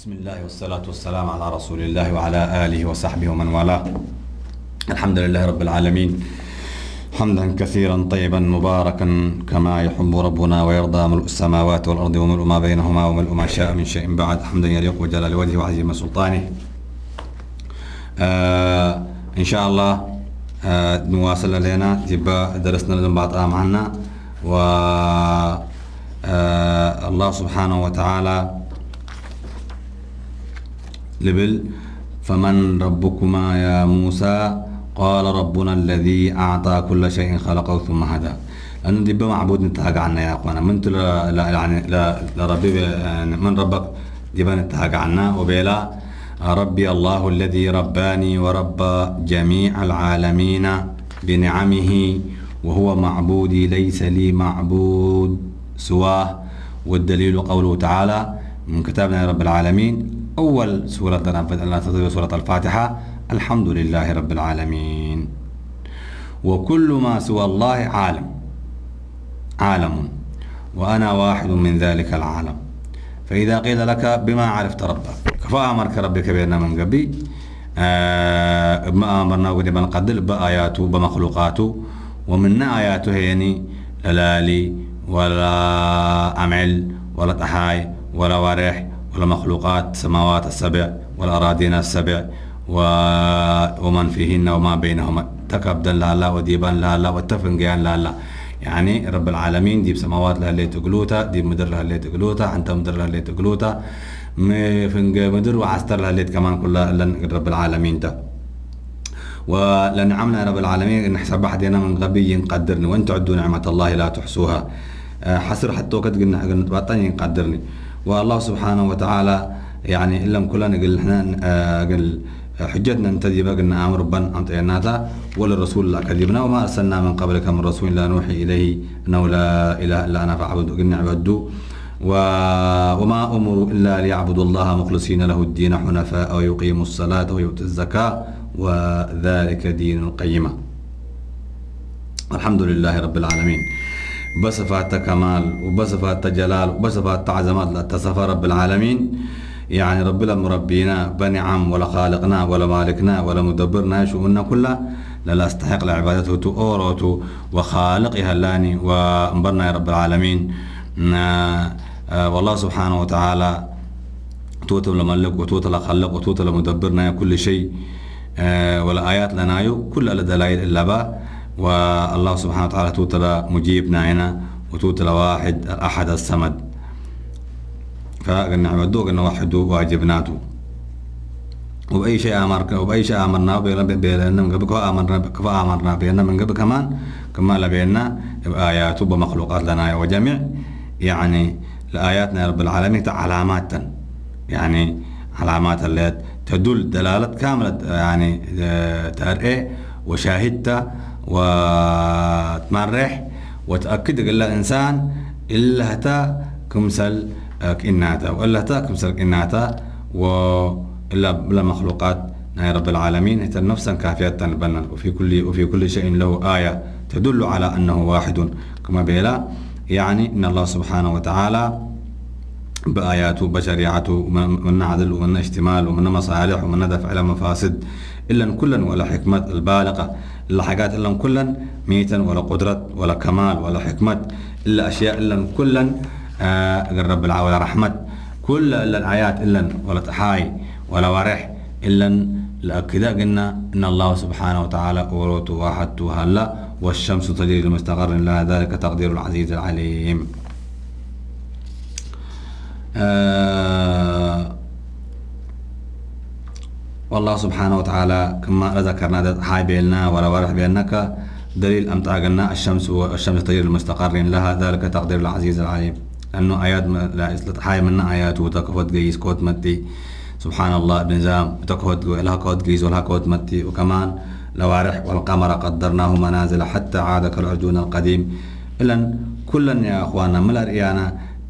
بسم الله والصلاة والسلام على رسول الله وعلى آله وصحبه ومن والاه. الحمد لله رب العالمين. حمدا كثيرا طيبا مباركا كما يحب ربنا ويرضى. ملء السماوات والأرض وملء ما بينهما وملء ما شاء من شيء بعد. حمدا يليق بجلال وجهه وعظيم سلطانه. آه إن شاء الله آه نواصل لنا جبا درسنا لنا بعض معنا و آه الله سبحانه وتعالى لبل. فمن ربكما يا موسى؟ قال ربنا الذي أعطى كل شيء خلقه ثم هدى. لأن دي معبود نتهاج عنا يا أخوانا. من لا لا يعني لا لربي يعني من ربك؟ دي نتهاج عنا. وبلا ربي الله الذي رباني وربى جميع العالمين بنعمه وهو معبودي ليس لي معبود سواه. والدليل قوله تعالى من كتابنا يا رب العالمين أول سورة بدأنا سورة الفاتحة. الحمد لله رب العالمين. وكل ما سوى الله عالم. عالم. وأنا واحد من ذلك العالم. فإذا قيل لك بما عرفت ربك فأمرك ربك بأن من قبي آه ما أمرنا ودي بنقدر بآياته بمخلوقاته ومن آياته يعني لالي ولا أمعل ولا تحاي ولا ورح ولا مخلوقات سماوات السبع والأراضين السبع ومن فيهن وما بينهما. تكبدا لا لا وديبان لا لا والتفنقيان لا يعني رب العالمين دي بسماوات لها اللي تقلوتا دي مدر لها اللي تقلوتا أنت مدر لها اللي تقلوتا. فنق مدر وعستر لها اللي كمان كلها رب العالمين ده عمنا رب العالمين إن حسب حدينا من غبي يقدرني وإن تعدوا نعمة الله لا تحصوها. حسر حتى وقت قلنا قلنا يقدرني والله سبحانه وتعالى يعني إلا كلنا قل إحنا قل حجتنا انتدي بقى أمر بن امطيناتا ولا الرسول لا كذبنا وما ارسلنا من قبلك من رسول لا نوحي اليه انه لا اله الا أنا فاعبدوا قلنا اعبدوا و... وما امروا الا ليعبدوا الله مخلصين له الدين حنفاء ويقيموا الصلاه ويؤتوا الزكاه وذلك دين القيمه الحمد لله رب العالمين بصفات كمال وبصفات جلال وبصفات عظمات لا تصفى رب العالمين يعني رب لا مربينا بنعم ولا خالقنا ولا مالكنا ولا مدبرنا شؤوننا كلها. لا أستحق لعبادته تؤورته وخالقها اللاني وأنبرنا يا رب العالمين. والله سبحانه وتعالى توتل ملك وتوتل خلق وتوتل مدبرنا كل شيء. ولا آيات لنا كل الدلائل إلا با. والله سبحانه وتعالى توتل مجيبنا هنا وتوتل واحد الأحد الصمد. فقلنا عبدو قلنا وحده واجبناته وبأي شيء أمرك وبأي شيء أمرنا بينا من قبل أمرنا كفا أمرنا بينا من قبل كمان كما لبينا آيات ومخلوقات لنا وجميع. يعني لآياتنا يا رب العالمين علامات. يعني علامات اللي تدل دلالة كاملة يعني ترئي وشاهدت وتمرح وتأكد قال الإنسان إلا هتا كمسل كإناتا وإلا هتا كمسل كإناتا وإلا بلا مخلوقات. يا رب العالمين هتا نفسا كافية بنا. وفي كل وفي كل شيء له آية تدل على أنه واحد. كما بيلا يعني إن الله سبحانه وتعالى بآياته بشريعته ومن عدل ومن اشتمال ومن مصالح ومن دفع إلى مفاسد إلا كلا ولا حكمة البالغة. إلا إلا كلا ميتا ولا قدرة ولا كمال ولا حكمة إلا أشياء إلا كلا آه رب العالمين ولا رحمة. كل إلا الآيات إلا ولا تحاي ولا ورح إلا كذا قلنا إن الله سبحانه وتعالى أوروت وأحد هلا والشمس تجري لمستقر لها ذلك تقدير العزيز العليم. آه والله سبحانه وتعالى كما ذكرنا هاي بيلنا ولا ورح بينك دليل أمتى قلنا الشمس والشمس تجري لمستقر لها ذلك تقدير العزيز العليم. لأنه آيات لا هاي من آيات وتكفت جيس كوت متي. سبحان الله بنظام تكفت لها كوت جيس ولها كوت متي. وكمان لوارح والقمر قدرناه منازل حتى عاد كالعرجون القديم. إلا كلا يا أخوانا ملا ريانا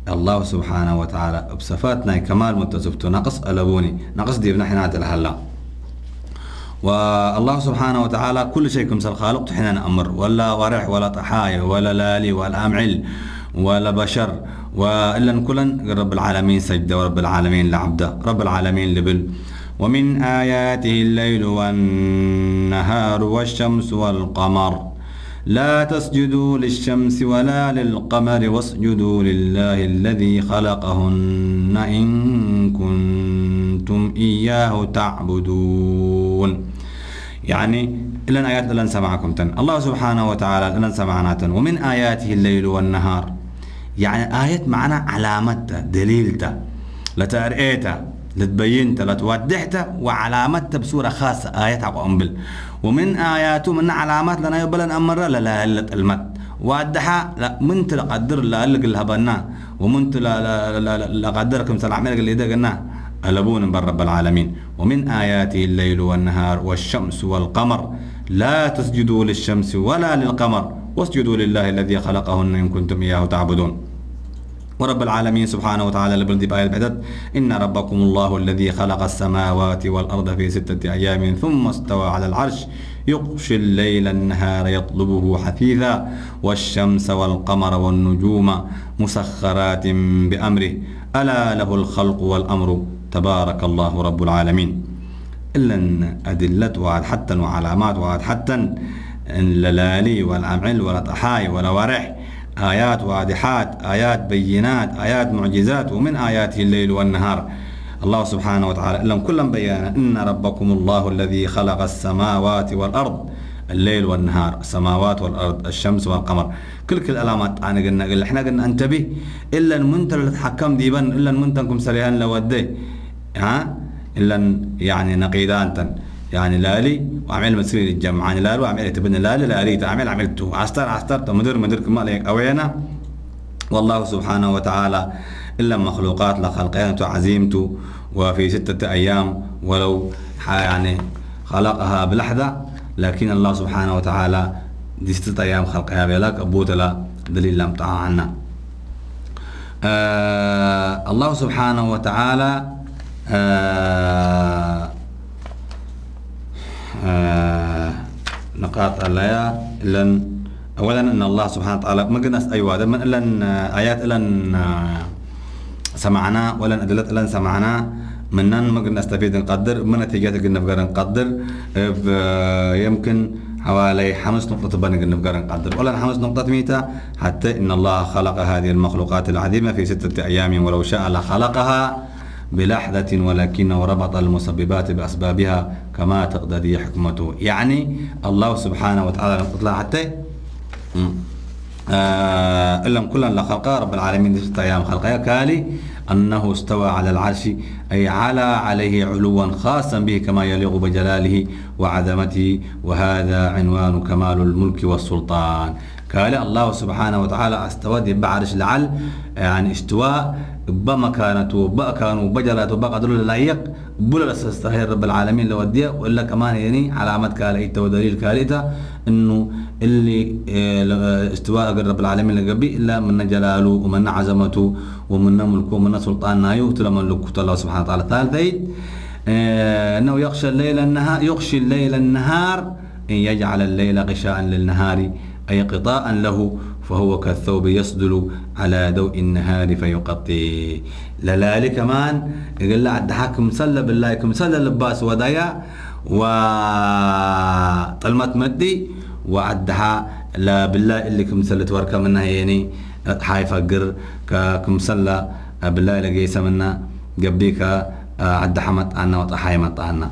الله سبحانه وتعالى بصفاتنا كمال متصفته نقص ألبوني نقص دي بنحنات الهلا والله سبحانه وتعالى كل شيء كمثل خالق حين أمر. ولا ورح ولا طحايا ولا لالي ولا أمعل ولا بشر وإلا كلا رب العالمين سجدة ورب العالمين لعبده رب العالمين لبل. ومن آياته الليل والنهار والشمس والقمر. لا تسجدوا للشمس ولا للقمر واسجدوا لله الذي خلقهن إن كنتم إياه تعبدون. يعني إلى آيات لن سمعكم تن. الله سبحانه وتعالى لن سمعنا تن. ومن آياته الليل والنهار. يعني آيات معنا علامتها دليلتها لتأرئيتها لتبينتها لتوضحتها وعلامتها بصورة خاصة. آيات أنبل. ومن آياته من علامات لنا يبلن أمر لا لا إلا المت وأدحا لا من تقدر لا ألق الهبنا ومن لا لا لا لا قدركم سلام اللي دقنا ألبون بر رب العالمين. ومن آياته الليل والنهار والشمس والقمر. لا تسجدوا للشمس ولا للقمر. واسجدوا لله الذي خلقهن إن كنتم إياه تعبدون. ورب العالمين سبحانه وتعالى لبلدي بآية بعدد إن ربكم الله الذي خلق السماوات والأرض في ستة أيام ثم استوى على العرش. يغشي الليل النهار يطلبه حثيثا. والشمس والقمر والنجوم مسخرات بأمره. ألا له الخلق والأمر. تبارك الله رب العالمين. إلا وعد حتى وعلامات وعد حتى للالي والأمعل ولا طحاي ولا ورح آيات واضحات آيات بينات آيات معجزات ومن آياته الليل والنهار. الله سبحانه وتعالى لهم كلهم بيانا إن ربكم الله الذي خلق السماوات والأرض الليل والنهار السماوات والأرض الشمس والقمر. كل كل الألامات أنا قلنا قلنا إحنا قلنا أنتبه. إلا المنتر اللي تحكم ديبا إلا المنتنكم سريان لودي. ها؟ إلا يعني نقيدان يعني لالي وعمل مسير الجمع يعني لالي وعمل تبني لالي لالي تعمل عملته عستر عستر مدير مدير كما لك أوينا؟ والله سبحانه وتعالى إلا مخلوقات لخلقين عزيمته وفي ستة أيام ولو يعني خلقها بلحظة لكن الله سبحانه وتعالى دي ستة أيام خلقها بلك أبوت لا دليل لم عنا آه الله سبحانه وتعالى آه آه نقاط الليا لن اولا إن الله سبحانه وتعالى ما قلنا أيوه ده من لن آيات لن سمعنا ولا أدلة لن سمعنا منن ما قلنا نستفيد نقدر من نتيجات قلنا بقدر نقدر يمكن حوالي خمس نقطة بنا قلنا نقدر. ولا خمس نقطة ميتا حتى إن الله خلق هذه المخلوقات العظيمة في ستة أيام ولو شاء لخلقها. بلحظة ولكنه ربط المسببات بأسبابها كما تقتضي حكمته. يعني الله سبحانه وتعالى نطلع حتى آه إلا كلا لخلقه رب العالمين ستة أيام خلقها كالي أنه استوى على العرش أي على عليه علوا خاصا به كما يليق بجلاله وعظمته وهذا عنوان كمال الملك والسلطان. قال الله سبحانه وتعالى استوى دي بعرش لعل يعني استواء بمكانته وبأكانه وبجلاته وبقدر لايق بلا استهير رب العالمين لو وديه ولا كمان يعني علامات كاليتا ودليل كاليتا إنه اللي استواء رب العالمين لقبي إلا من جلاله ومن عظمته ومن ملكه ومن سلطانه يوتل ملكه الله سبحانه وتعالى. ثالثي إنه يخشى الليل النهار يخشي الليل النهار إن يجعل الليل غشاء للنهار. أي قطاء له فهو كالثوب يصدل على ضوء النهار فيغطي للالي كمان يقول له عد حاكم سلة بالله كم سلة لباس ودايا وطلمت مدي وعدها. لا بالله اللي كم سلة توركا منها يعني حاي فقر كم سلة بالله اللي جيسا منا. قبيك عد حمت أنا وطحاي مت أنا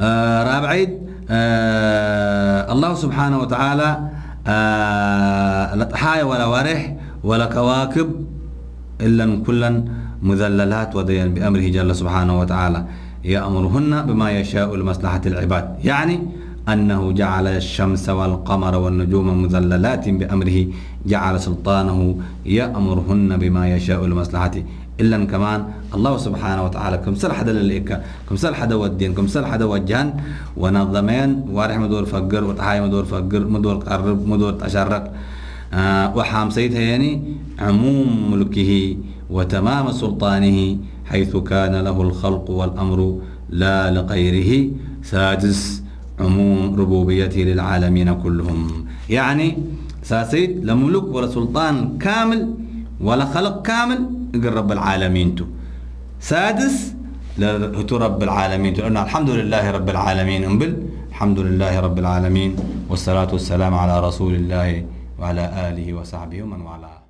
آه رابع عيد. آه الله سبحانه وتعالى آه لا ولا ورح ولا كواكب إلا كلا مذللات وديان بأمره جل سبحانه وتعالى. يأمرهن بما يشاء لمصلحة العباد. يعني أنه جعل الشمس والقمر والنجوم مذللات بأمره جعل سلطانه يأمرهن بما يشاء لمصلحته. إلا كمان الله سبحانه وتعالى. كم سل حدا للإيكا؟ كم سل حدا والدين كم سل حدا وجهن ونظمين وارح مدور فقر وتحاي مدور فقر مدور قرب مدور تشرق. آه وحام سيدها يعني عموم ملكه وتمام سلطانه حيث كان له الخلق والأمر لا لغيره. سادس عموم ربوبيته للعالمين كلهم. يعني ساسيت لا ملوك ولا سلطان كامل ولا خلق كامل يقول رب العالمين تو. سادس لهتو رب العالمين تو. الحمد لله رب العالمين انبل الحمد لله رب العالمين. والصلاة والسلام على رسول الله وعلى آله وصحبه ومن والاه.